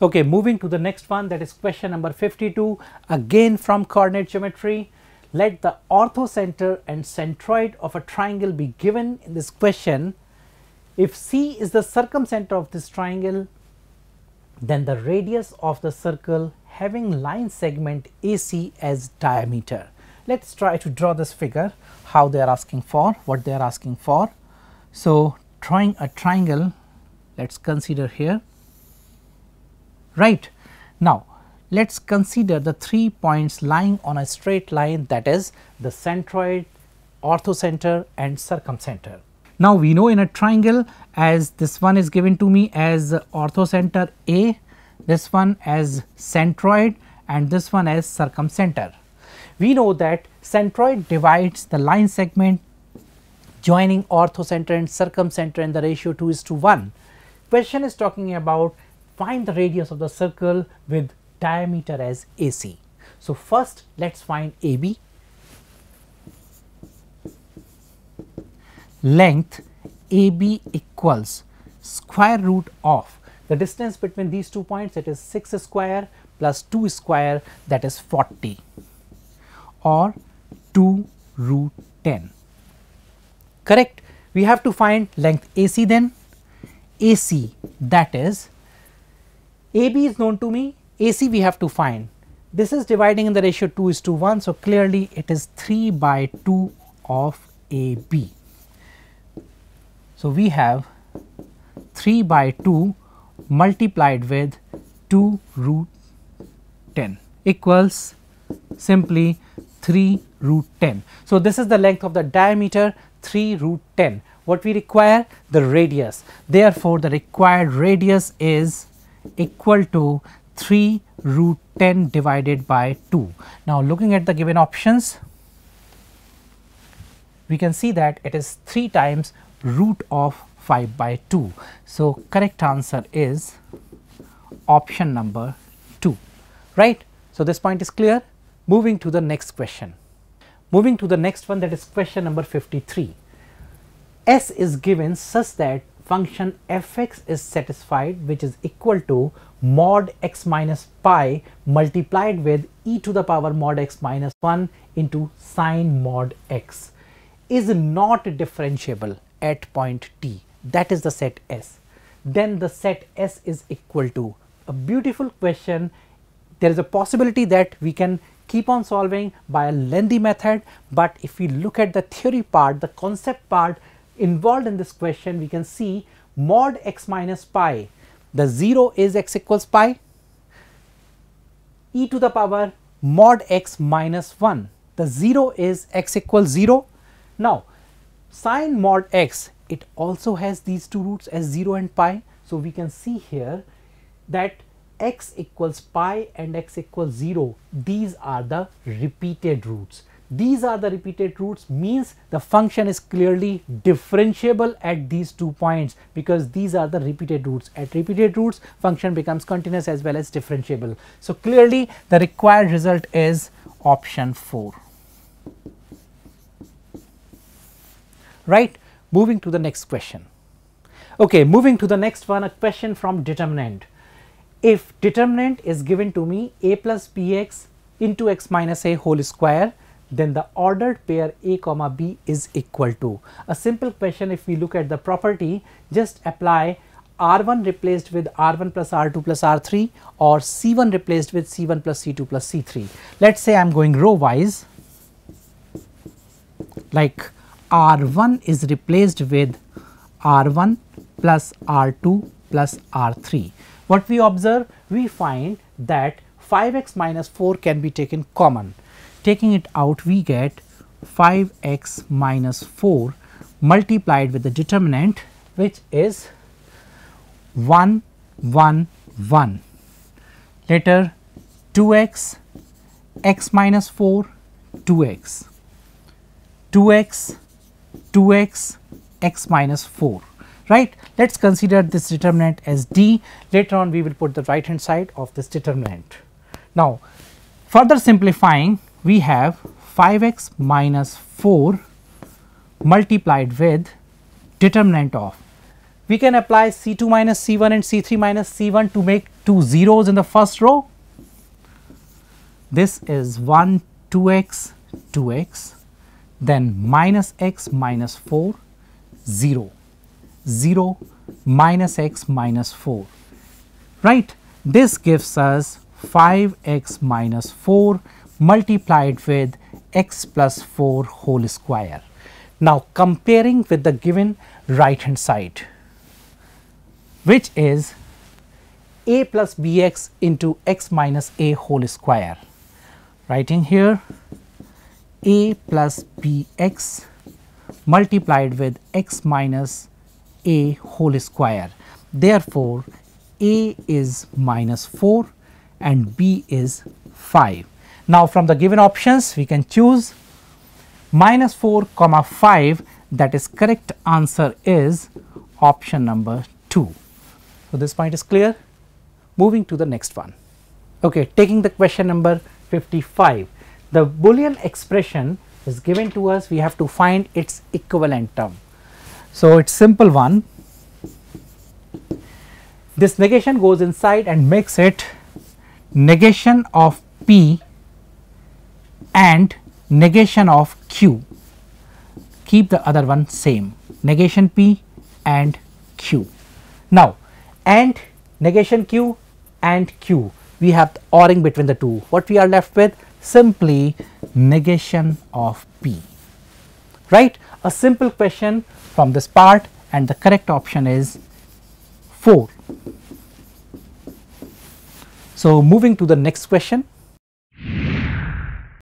Okay, moving to the next one that is question number 52 again from coordinate geometry. Let the orthocenter and centroid of a triangle be given in this question. If C is the circumcenter of this triangle, then the radius of the circle having line segment AC as diameter. Let us try to draw this figure how they are asking for what they are asking for. So, drawing a triangle let us consider here right. Now, let us consider the three points lying on a straight line that is the centroid, orthocenter and circumcenter. Now, we know in a triangle as this one is given to me as orthocenter A, this one as centroid and this one as circumcenter. We know that centroid divides the line segment joining orthocenter and circumcenter in the ratio 2 is to 1. Question is talking about find the radius of the circle with diameter as AC. So, first let us find AB length AB equals square root of the distance between these two points it is 6 square plus 2 square that is 40 or 2 root 10 correct? We have to find length AC then. AC that is AB is known to me, AC we have to find. This is dividing in the ratio 2 is to 1. So, clearly it is 3 by 2 of AB. So, we have 3 by 2 multiplied with 2 root 10 equals simply 3 root 10. So, this is the length of the diameter 3 root 10. What we require? The radius. Therefore, the required radius is equal to 3 root 10 divided by 2. Now, looking at the given options, we can see that it is 3 times root of 5 by 2. So, correct answer is option number 2, right. So, this point is clear. Moving to the next question. Moving to the next one that is question number 53. S is given such that function fx is satisfied which is equal to mod x minus pi multiplied with e to the power mod x minus 1 into sine mod x is not differentiable at point t that is the set S. Then the set S is equal to a beautiful question there is a possibility that we can keep on solving by a lengthy method, but if we look at the theory part the concept part involved in this question we can see mod x minus pi. The 0 is x equals pi. E to the power mod x minus 1 the 0 is x equals 0. Now sine mod x it also has these two roots as 0 and pi. So, we can see here that x equals pi and x equals 0 these are the repeated roots these are the repeated roots means the function is clearly differentiable at these two points because these are the repeated roots. At repeated roots function becomes continuous as well as differentiable. So, clearly the required result is option 4. Right. Moving to the next question. Okay, moving to the next one a question from determinant. If determinant is given to me a plus bx into x minus a whole square then the ordered pair A comma B is equal to. A simple question if we look at the property just apply R1 replaced with R1 plus R2 plus R3 or C1 replaced with C1 plus C2 plus C3. Let us say I am going row wise like R1 is replaced with R1 plus R2 plus R3. What we observe? We find that 5x minus 4 can be taken common taking it out we get 5x minus 4 multiplied with the determinant which is 1 1 1 later 2x x minus 4 2x 2x 2x x minus 4 right? Let us consider this determinant as d. Later on we will put the right hand side of this determinant. Now further simplifying we have 5x minus 4 multiplied with determinant of. We can apply C2 minus C1 and C3 minus C1 to make two zeros in the first row. This is 1 2x 2x then minus x minus 4 0 0 minus x minus 4 right? This gives us 5x minus 4 multiplied with x plus 4 whole square. Now comparing with the given right hand side which is a plus bx into x minus a whole square. Writing here a plus bx multiplied with x minus a whole square. Therefore, a is minus 4 and b is 5. Now, from the given options we can choose minus 4 comma 5 that is correct answer is option number 2. So, this point is clear. Moving to the next one. Okay, taking the question number 55. The Boolean expression is given to us, we have to find its equivalent term. So, it's simple one. This negation goes inside and makes it negation of P and negation of Q. Keep the other one same negation P and Q. Now, and negation Q and Q we have the ORing between the two. What we are left with simply negation of P right a simple question from this part and the correct option is 4. So, moving to the next question